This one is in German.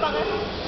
Nachbarin.